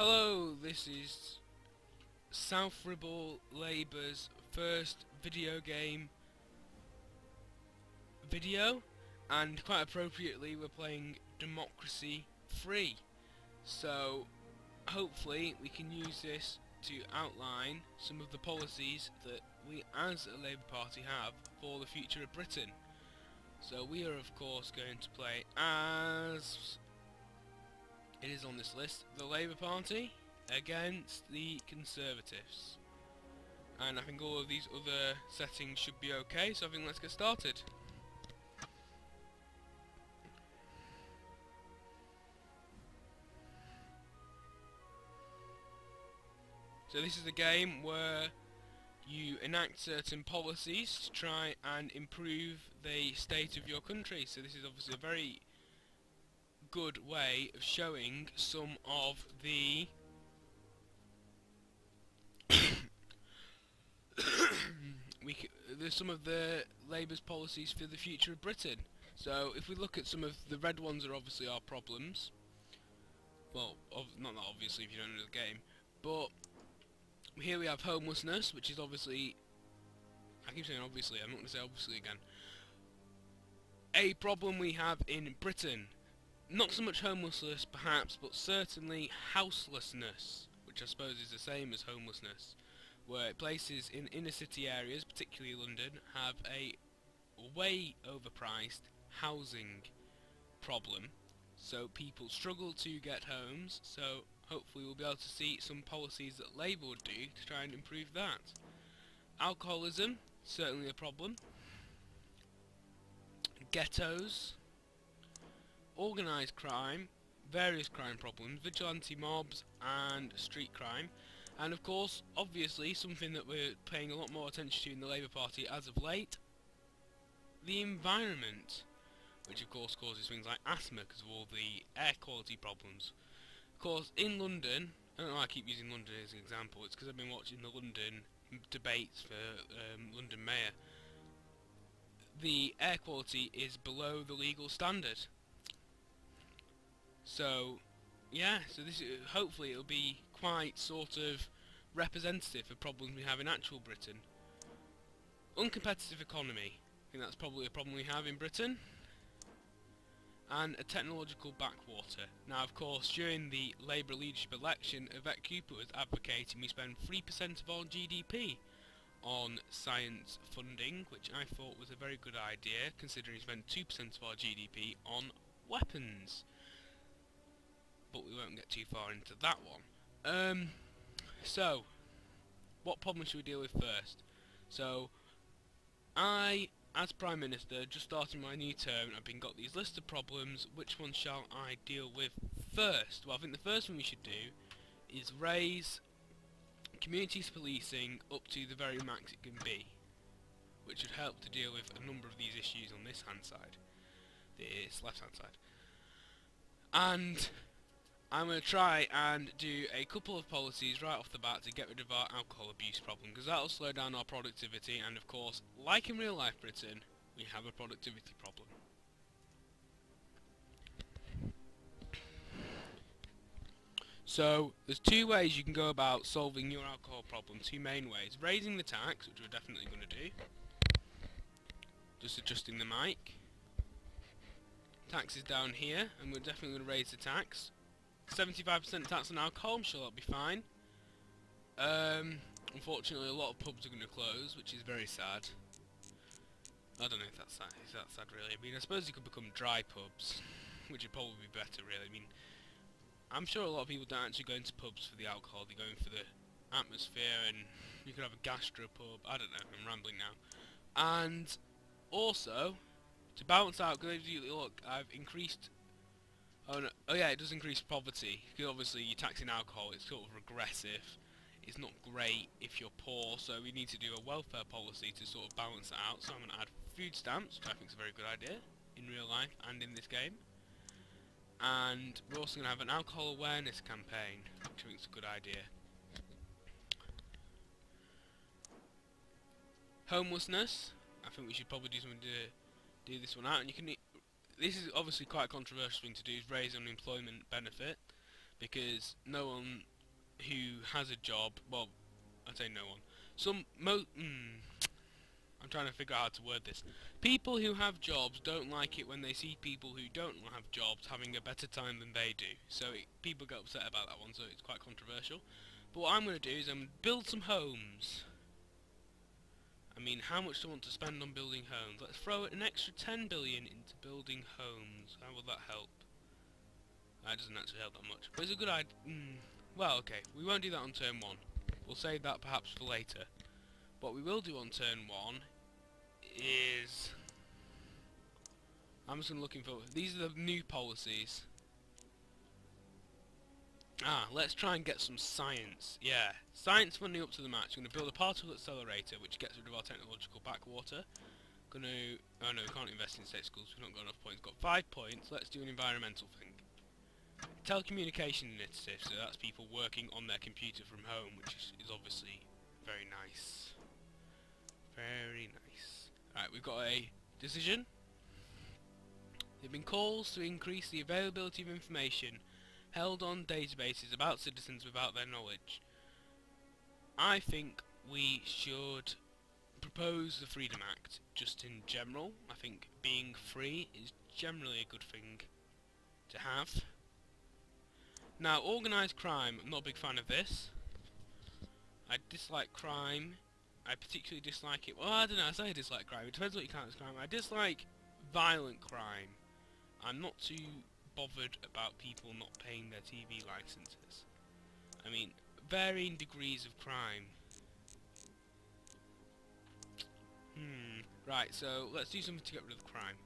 Hello, this is South Ribble Labour's first video game video and quite appropriately we're playing Democracy 3. So hopefully we can use this to outline some of the policies that we as a Labour Party have for the future of Britain. So we are of course going to play as it is on this list, the Labour Party against the Conservatives. And I think all of these other settings should be okay, so I think let's get started. So this is a game where you enact certain policies to try and improve the state of your country. So this is obviously a very good way of showing some of the we there's some of the Labour's policies for the future of Britain. So if we look at some of the red ones are obviously our problems. Well, not that obviously if you don't know the game, but here we have homelessness, which is obviously I keep saying obviously, I'm not going to say obviously again. A problem we have in Britain not so much homelessness perhaps, but certainly houselessness, which I suppose is the same as homelessness, where places in inner city areas, particularly London, have a way overpriced housing problem. So people struggle to get homes, so hopefully we'll be able to see some policies that Labour would do to try and improve that. Alcoholism, certainly a problem. Ghettos, organised crime, various crime problems, vigilante mobs, and street crime. And of course, obviously, something that we're paying a lot more attention to in the Labour Party as of late, the environment, which of course causes things like asthma because of all the air quality problems. Of course, in London, I don't know why I keep using London as an example, it's because I've been watching the London debates for um, London Mayor. The air quality is below the legal standard. So, yeah, so this is, hopefully it'll be quite sort of representative of problems we have in actual Britain. Uncompetitive economy. I think that's probably a problem we have in Britain. And a technological backwater. Now, of course, during the Labour leadership election, Yvette Cooper was advocating we spend 3% of our GDP on science funding, which I thought was a very good idea, considering we spend 2% of our GDP on weapons but we won't get too far into that one. Um, so, what problem should we deal with first? So, I, as Prime Minister, just starting my new term, I've been got these list of problems, which one shall I deal with first? Well, I think the first one we should do is raise communities policing up to the very max it can be, which would help to deal with a number of these issues on this hand side, this left hand side. And I'm going to try and do a couple of policies right off the bat to get rid of our alcohol abuse problem because that will slow down our productivity and of course, like in real life Britain, we have a productivity problem. So, there's two ways you can go about solving your alcohol problem, two main ways. Raising the tax, which we're definitely going to do. Just adjusting the mic. Tax is down here, and we're definitely going to raise the tax. 75% tax on alcohol, I'm sure that'll be fine. Um, unfortunately, a lot of pubs are going to close, which is very sad. I don't know if that's sad, if that's sad really. I mean, I suppose you could become dry pubs, which would probably be better really. I mean, I'm sure a lot of people don't actually go into pubs for the alcohol, they're going for the atmosphere and you could have a gastropub, I don't know, I'm rambling now. And also, to balance out, because look, I've increased Oh no! Oh yeah, it does increase poverty. Because obviously you're taxing alcohol. It's sort of regressive. It's not great if you're poor. So we need to do a welfare policy to sort of balance that out. So I'm going to add food stamps, which I think is a very good idea in real life and in this game. And we're also going to have an alcohol awareness campaign, which I think is a good idea. Homelessness. I think we should probably do something to do this one out. And you can this is obviously quite a controversial thing to do, is raise unemployment benefit, because no one who has a job, well, I say no one, some mo. Mm, I'm trying to figure out how to word this. People who have jobs don't like it when they see people who don't have jobs having a better time than they do. So it, people get upset about that one, so it's quite controversial. But what I'm going to do is I'm going to build some homes. I mean, how much do I want to spend on building homes? Let's throw an extra 10 billion into building homes. How will that help? That doesn't actually help that much. But it's a good idea. Mm, well, okay. We won't do that on turn 1. We'll save that perhaps for later. What we will do on turn 1 is... I'm just looking for... These are the new policies. Ah, let's try and get some science. Yeah, science funding up to the match. We're going to build a particle accelerator, which gets rid of our technological backwater. Going to... Oh no, we can't invest in state schools. We've not got enough points. Got five points. Let's do an environmental thing. Telecommunication initiative, so that's people working on their computer from home, which is, is obviously very nice. Very nice. Alright, we've got a decision. There have been calls to increase the availability of information held on databases about citizens without their knowledge. I think we should propose the Freedom Act just in general. I think being free is generally a good thing to have. Now, organised crime, I'm not a big fan of this. I dislike crime. I particularly dislike it. Well, I don't know, I say I dislike crime. It depends what you count as crime. I dislike violent crime. I'm not too bothered about people not paying their TV licenses. I mean, varying degrees of crime. Hmm, right, so let's do something to get rid of the crime.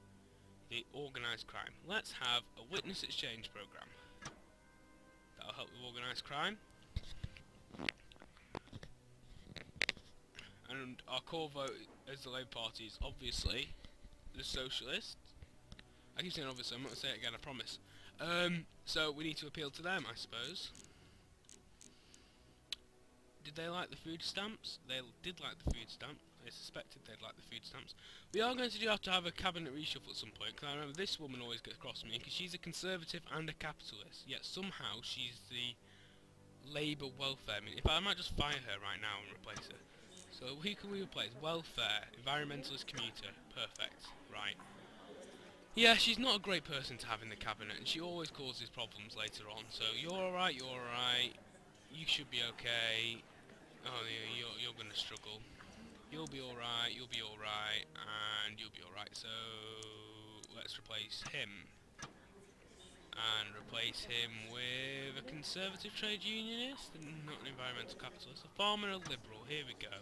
The organised crime. Let's have a witness exchange program. That'll help with organised crime. And our core vote as the Labour Party is obviously the Socialists. I keep saying obviously, I'm not going to say it again, I promise. Um, so we need to appeal to them, I suppose. Did they like the food stamps? They did like the food stamp. I suspected they'd like the food stamps. We are going to do have to have a cabinet reshuffle at some point, because I remember this woman always gets across me, because she's a conservative and a capitalist, yet somehow she's the Labour welfare minister. If I might just fire her right now and replace her. So who can we replace? Welfare, environmentalist commuter, perfect, right. Yeah, she's not a great person to have in the cabinet, and she always causes problems later on. So you're alright, you're alright, you should be okay. Oh, yeah, you're, you're gonna struggle. You'll be alright, you'll be alright, and you'll be alright. So let's replace him. And replace him with a conservative trade unionist, not an environmental capitalist. A farmer a liberal, here we go.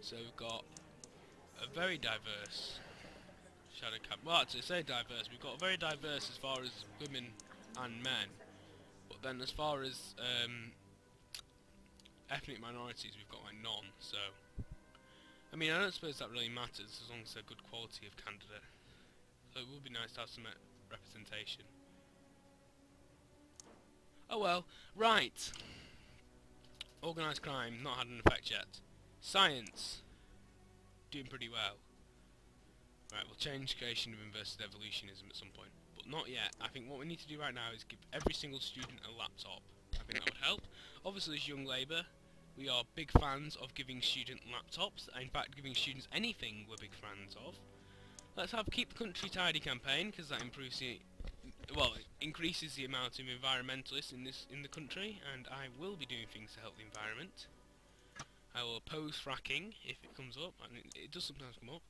So we've got a very diverse Shadow Camp. Well, to say diverse, we've got very diverse as far as women and men. But then as far as um, ethnic minorities, we've got like none. So, I mean, I don't suppose that really matters as long as they're good quality of candidate. So it would be nice to have some representation. Oh well, right. Organised crime, not had an effect yet. Science, doing pretty well. Right, we'll change creation of inverted evolutionism at some point. But not yet. I think what we need to do right now is give every single student a laptop. I think that would help. Obviously as Young Labour, we are big fans of giving student laptops. In fact, giving students anything we're big fans of. Let's have Keep the Country Tidy campaign, because that improves the... Well, it increases the amount of environmentalists in this in the country, and I will be doing things to help the environment. I will oppose fracking if it comes up, and it does sometimes come up.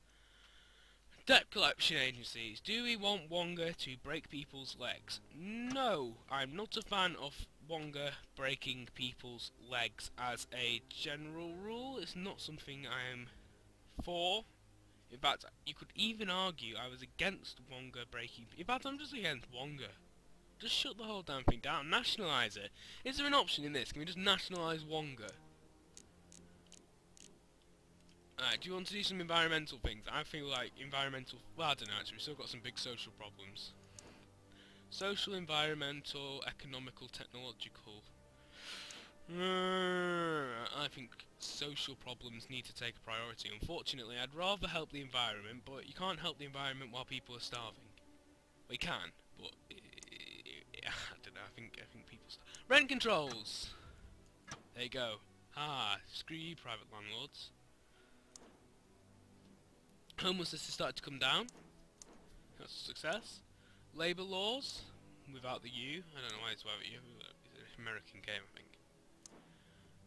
Debt collection agencies. Do we want Wonga to break people's legs? No, I'm not a fan of Wonga breaking people's legs as a general rule. It's not something I am for. In fact, you could even argue I was against Wonga breaking... In fact, I'm just against Wonga. Just shut the whole damn thing down. Nationalise it. Is there an option in this? Can we just nationalise Wonga? Alright, do you want to do some environmental things? I feel like environmental... Well, I don't know actually, we've still got some big social problems. Social, environmental, economical, technological. I think social problems need to take a priority. Unfortunately, I'd rather help the environment, but you can't help the environment while people are starving. We can, but... I don't know, I think, I think people... Rent controls! There you go. Ah, screw you private landlords. Homelessness has started to come down. That's a success. Labour laws, without the U. I don't know why it's without the U. It's an American game, I think.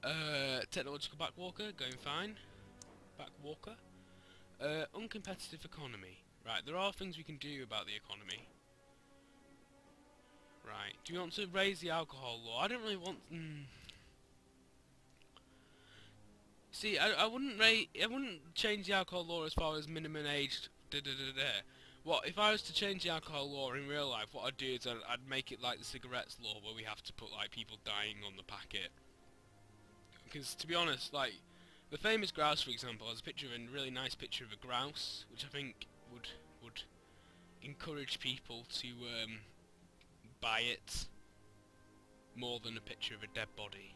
Uh, technological backwalker, going fine. Backwalker. Uh, uncompetitive economy. Right, there are things we can do about the economy. Right, do you want to raise the alcohol law? I don't really want... Mm. See, I, I wouldn't rate, I wouldn't change the alcohol law as far as minimum age. Da, da, da, da. What if I was to change the alcohol law in real life? What I'd do is I'd, I'd make it like the cigarettes law, where we have to put like people dying on the packet. Because to be honest, like the famous grouse, for example, has a picture of a really nice picture of a grouse, which I think would would encourage people to um, buy it more than a picture of a dead body.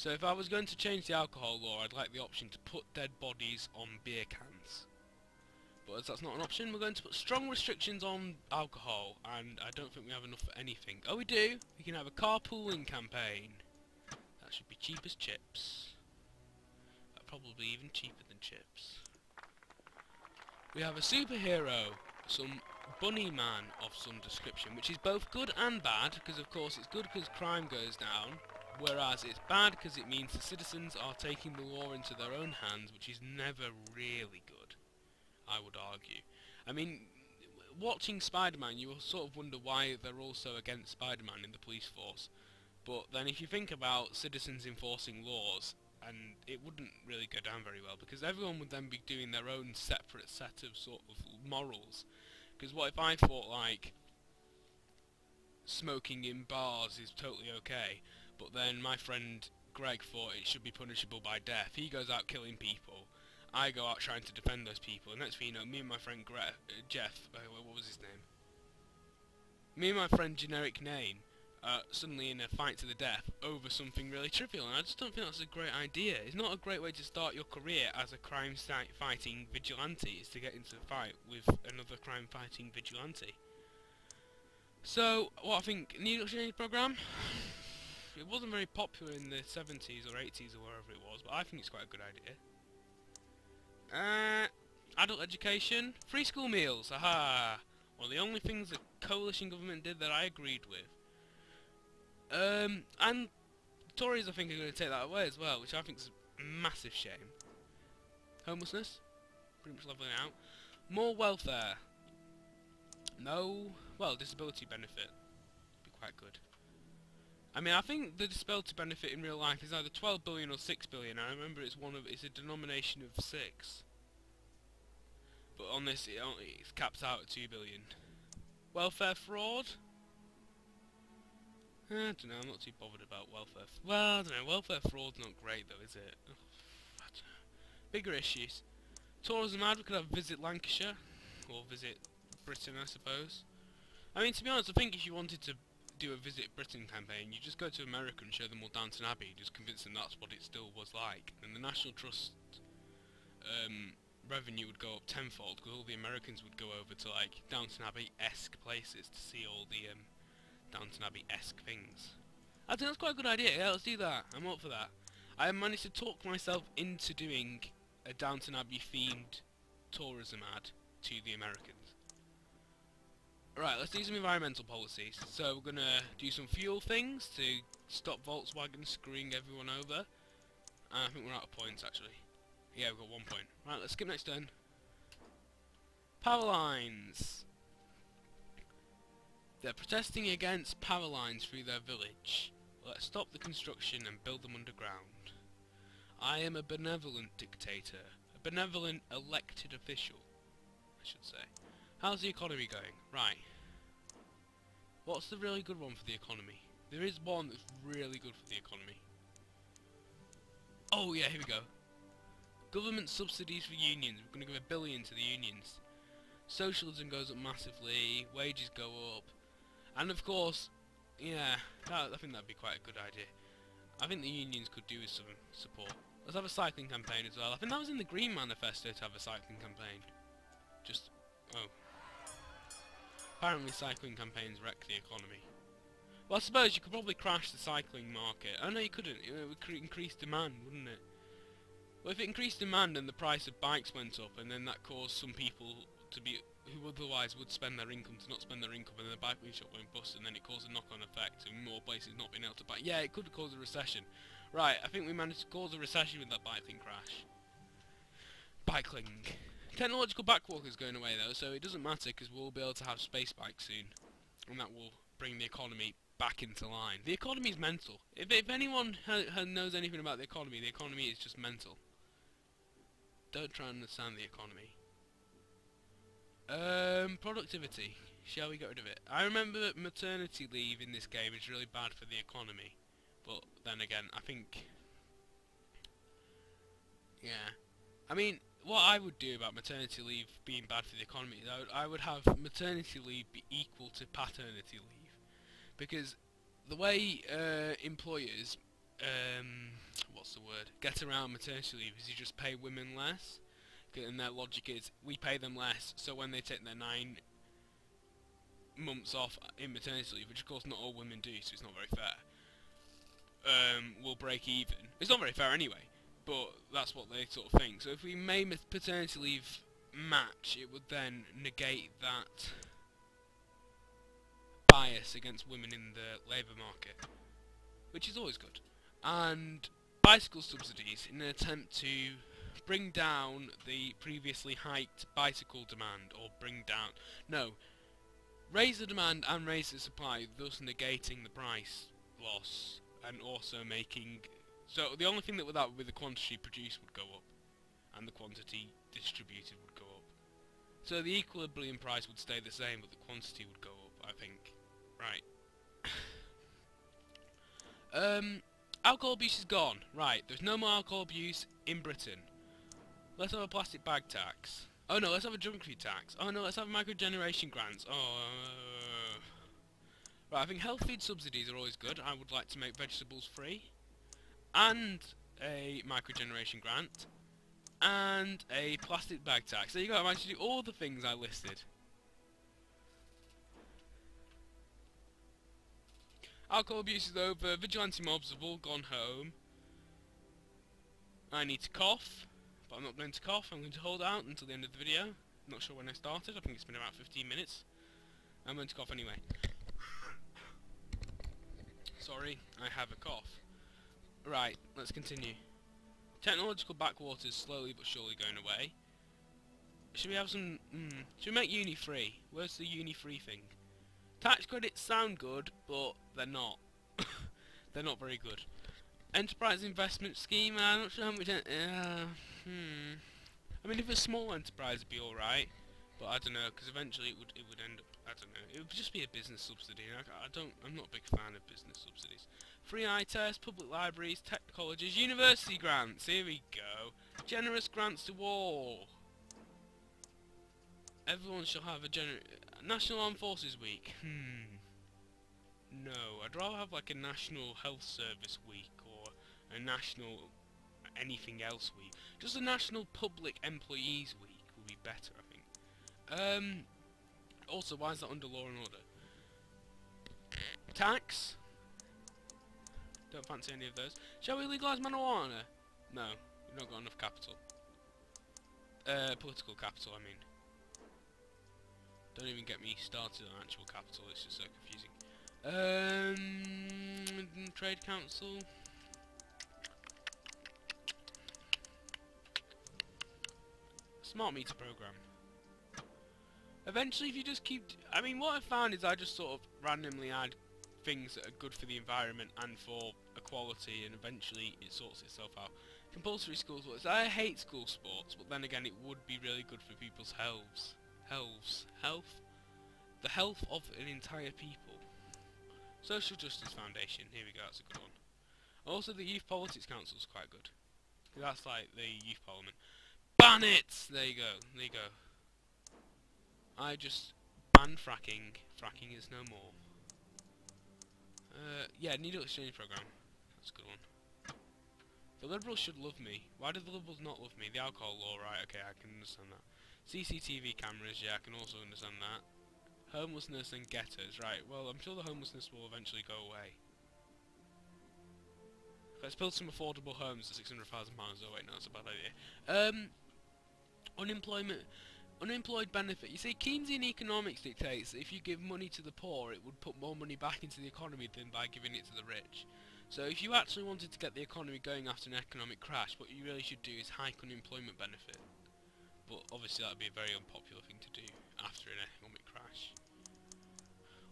So if I was going to change the alcohol law, I'd like the option to put dead bodies on beer cans. But as that's not an option, we're going to put strong restrictions on alcohol, and I don't think we have enough for anything. Oh, we do! We can have a carpooling campaign. That should be cheap as chips. Uh, probably even cheaper than chips. We have a superhero, some bunny man of some description, which is both good and bad, because of course it's good because crime goes down, whereas it's bad because it means the citizens are taking the law into their own hands, which is never really good, I would argue. I mean, watching Spider-Man, you will sort of wonder why they're also against Spider-Man in the police force. But then if you think about citizens enforcing laws, and it wouldn't really go down very well, because everyone would then be doing their own separate set of sort of morals. Because what if I thought, like, smoking in bars is totally okay, but then my friend Greg thought it should be punishable by death. He goes out killing people. I go out trying to defend those people. And next thing you know, me and my friend Gre uh, Jeff, uh, what was his name? Me and my friend Generic Name, uh, suddenly in a fight to the death over something really trivial. And I just don't think that's a great idea. It's not a great way to start your career as a crime-fighting vigilante, is to get into a fight with another crime-fighting vigilante. So, what I think, Needle Exchange Programme? It wasn't very popular in the 70s or 80s or wherever it was, but I think it's quite a good idea. Uh, adult education, free school meals, aha! One of the only things the coalition government did that I agreed with. Um, and Tories I think are going to take that away as well, which I think is a massive shame. Homelessness, pretty much leveling out. More welfare. No, well, disability benefit. Be quite good. I mean, I think the disability benefit in real life is either 12 billion or 6 billion. I remember it's one of it's a denomination of 6. But on this, it only, it's capped out at 2 billion. Welfare fraud? I don't know, I'm not too bothered about welfare. well, I don't know, welfare fraud's not great though, is it? Bigger issues. Tourism advocate have visit Lancashire, or visit Britain, I suppose. I mean, to be honest, I think if you wanted to do a Visit Britain campaign, you just go to America and show them all Downton Abbey, just convince them that's what it still was like. And the National Trust um, revenue would go up tenfold, because all the Americans would go over to like Downton Abbey-esque places to see all the um, Downton Abbey-esque things. I think that's quite a good idea, yeah, let's do that. I'm up for that. I managed to talk myself into doing a Downton Abbey themed tourism ad to the Americans. Right, let's do some environmental policies. So we're gonna do some fuel things to stop Volkswagen screwing everyone over. Uh, I think we're out of points actually. Yeah, we've got one point. Right, let's skip next turn. Power lines. They're protesting against power lines through their village. Let's stop the construction and build them underground. I am a benevolent dictator. A benevolent elected official, I should say. How's the economy going? Right. What's the really good one for the economy? There is one that's really good for the economy. Oh yeah, here we go. Government subsidies for unions. We're going to give a billion to the unions. Socialism goes up massively, wages go up. And of course, yeah, that, I think that'd be quite a good idea. I think the unions could do with some support. Let's have a cycling campaign as well. I think that was in the Green Manifesto to have a cycling campaign. Just, oh, Apparently cycling campaigns wreck the economy. Well, I suppose you could probably crash the cycling market. Oh no, you couldn't. It would cre- increase demand, wouldn't it? Well, if it increased demand and the price of bikes went up, and then that caused some people to be who otherwise would spend their income to not spend their income, and then the bike shop went bust, and then it caused a knock-on effect, and more places not being able to buy. Yeah, it could cause a recession. Right, I think we managed to cause a recession with that biking crash. Bikeling. Technological backwalk is going away though, so it doesn't matter because we'll be able to have space bikes soon, and that will bring the economy back into line. The economy is mental. If, if anyone knows anything about the economy, the economy is just mental. Don't try and understand the economy. Um, productivity. Shall we get rid of it? I remember that maternity leave in this game is really bad for the economy. But then again, I think... Yeah. I mean, what I would do about maternity leave being bad for the economy is I would, I would have maternity leave be equal to paternity leave. Because the way uh, employers, um, what's the word, get around maternity leave is you just pay women less. And their logic is, we pay them less, so when they take their nine months off in maternity leave, which of course not all women do, so it's not very fair, um, will break even. It's not very fair anyway, but that's what they sort of think. So if we made paternity leave match, it would then negate that bias against women in the labour market, which is always good. And bicycle subsidies in an attempt to bring down the previously hiked bicycle demand, or bring down, no, raise the demand and raise the supply, thus negating the price loss, and also making, so the only thing that would that be the quantity produced would go up, and the quantity distributed would go up. So the equilibrium price would stay the same, but the quantity would go up, I think. Right. um, alcohol abuse is gone. Right, there's no more alcohol abuse in Britain. Let's have a plastic bag tax. Oh no, let's have a junk food tax. Oh no, let's have microgeneration grants. Oh. Uh, right, I think health food subsidies are always good. I would like to make vegetables free. And a microgeneration grant. And a plastic bag tax. There you go, I managed to do all the things I listed. Alcohol abuse is over. Vigilante mobs have all gone home. I need to cough. But I'm not going to cough, I'm going to hold out until the end of the video. I'm not sure when I started, I think it's been about 15 minutes. I'm going to cough anyway. Sorry, I have a cough. Right, let's continue. Technological backwaters slowly but surely going away. Should we have some... Mm, should we make uni free? Where's the uni free thing? Tax credits sound good, but they're not. they're not very good. Enterprise investment scheme, I'm not sure how much... Uh, Hmm. I mean, if a small enterprise would be alright, but I don't know, because eventually it would it would end up. I don't know. It would just be a business subsidy. I, I don't. I'm not a big fan of business subsidies. Free eye test, public libraries, tech colleges, university grants. Here we go. Generous grants to all. Everyone shall have a gener National Armed Forces Week. Hmm. No, I'd rather have like a National Health Service Week or a National anything else week. Just a National Public Employees Week would be better, I think. Um, also, why is that under Law and Order? Tax? Don't fancy any of those. Shall we legalise marijuana? No, we've not got enough capital. Uh, political capital, I mean. Don't even get me started on actual capital, it's just so confusing. Um, Trade Council. Smart meter program. Eventually, if you just keep... I mean, what I found is I just sort of randomly add things that are good for the environment and for equality, and eventually it sorts itself out. Compulsory school sports. I hate school sports, but then again, it would be really good for people's healths. Healths. Health? The health of an entire people. Social Justice Foundation. Here we go, that's a good one. Also, the Youth Politics Council is quite good. That's like the Youth Parliament. Ban it! There you go, there you go. I just ban fracking. Fracking is no more. Yeah, needle exchange program. That's a good one. The Liberals should love me. Why do the Liberals not love me? The alcohol law, right, okay, I can understand that. CCTV cameras, yeah, I can also understand that. Homelessness and ghettos. Right, well, I'm sure the homelessness will eventually go away. Let's build some affordable homes at £600,000. Oh wait, no, that's a bad idea. Um, unemployment... Unemployed benefit. You see, Keynesian economics dictates that if you give money to the poor, it would put more money back into the economy than by giving it to the rich. So if you actually wanted to get the economy going after an economic crash, what you really should do is hike unemployment benefit. But obviously that would be a very unpopular thing to do after an economic crash.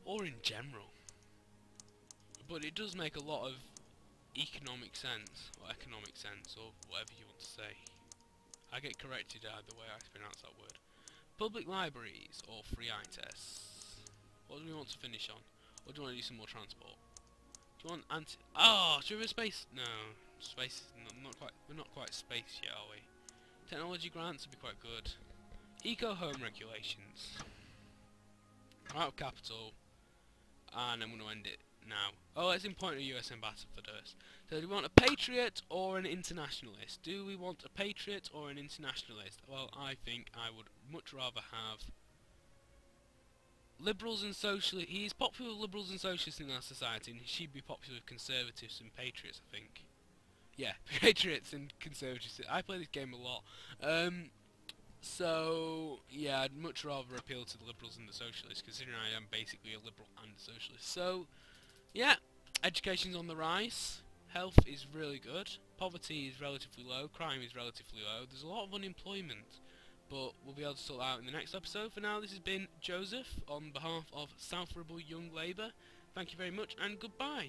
Or in general. But it does make a lot of economic sense, or economic sense, or whatever you want to say. I get corrected either way I pronounce that word. Public libraries or free eye tests. What do we want to finish on? Or do you want to do some more transport? Do you want anti... Oh, should we have space? No, space is not, not quite... We're not quite space yet, are we? Technology grants would be quite good. Eco home regulations. I'm Out of capital. And I'm going to end it now. Oh, let's appoint a US ambassador first. So do we want a patriot or an internationalist? Do we want a patriot or an internationalist? Well, I think I would much rather have liberals and socialists. He's popular with liberals and socialists in our society, and she'd be popular with conservatives and patriots, I think. Yeah, patriots and conservatives. I play this game a lot. Um, so, yeah, I'd much rather appeal to the liberals and the socialists, considering I am basically a liberal and a socialist. So, yeah, education's on the rise. Health is really good. Poverty is relatively low. Crime is relatively low. There's a lot of unemployment. But we'll be able to sort out in the next episode. For now, this has been Joseph on behalf of South Ribble Young Labour. Thank you very much and goodbye.